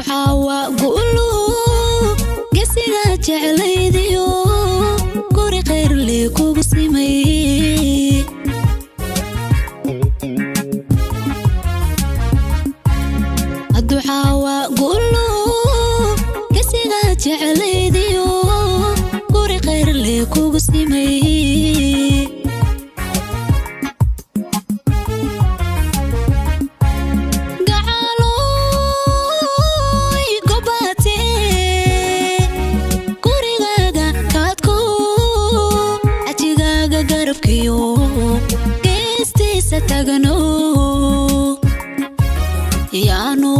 ducaawa gu'lu gesigaa jeclaydiyo guri khayrlee kugu simay. Ducaawa gu'lu gesigaa jeclaydiyo guri khayrlee kugu simay. yaanu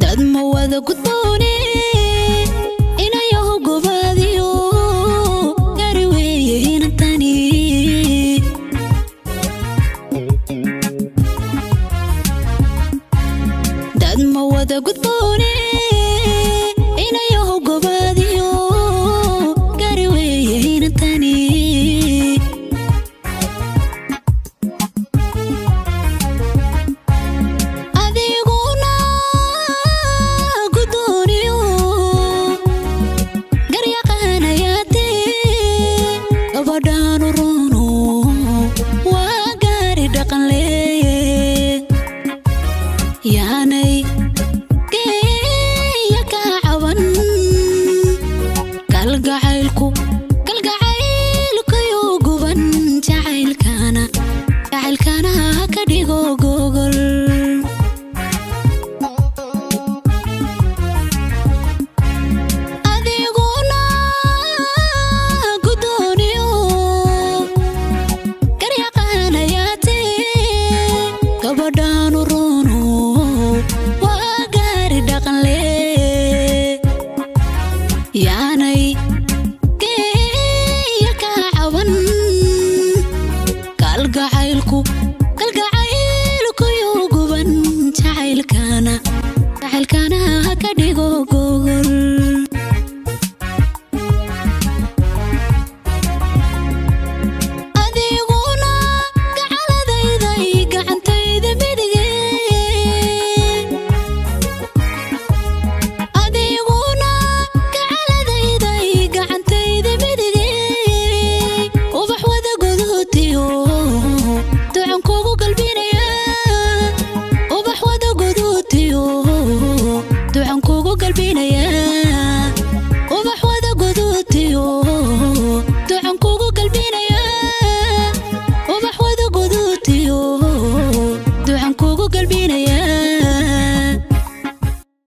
dad ma wada ku doone inayaho gobaadiyo gaari weeye inantani dad ma wada ku doone haka ɗigo gogor